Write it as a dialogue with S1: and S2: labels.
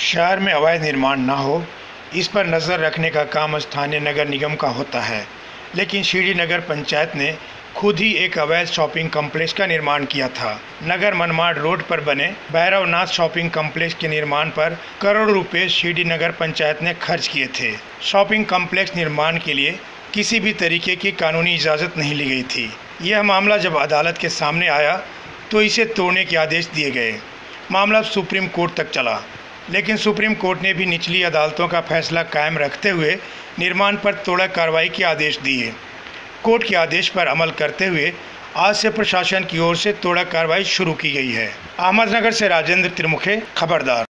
S1: शहर में अवैध निर्माण ना हो, इस पर नज़र रखने का काम स्थानीय नगर निगम का होता है। लेकिन शीरी नगर पंचायत ने खुद ही एक अवैध शॉपिंग कॉम्प्लेक्स का निर्माण किया था। नगर मनमाड़ रोड पर बने भैरवनाथ शॉपिंग कॉम्प्लेक्स के निर्माण पर करोड़ रुपए शीडी नगर पंचायत ने खर्च किए थे। शॉपिंग कॉम्प्लेक्स निर्माण के लिए किसी भी तरीके की कानूनी इजाज़त नहीं ली गई थी। यह मामला जब अदालत के सामने आया तो इसे तोड़ने के आदेश दिए गए। मामला सुप्रीम कोर्ट तक चला। लेकिन सुप्रीम कोर्ट ने भी निचली अदालतों का फैसला कायम रखते हुए निर्माण पर तोड़ा कार्रवाई के आदेश दिए। कोर्ट के आदेश पर अमल करते हुए आज से प्रशासन की ओर से तोड़ा कार्रवाई शुरू की गई है। अहमदनगर से राजेंद्र त्रिमुखे, खबरदार।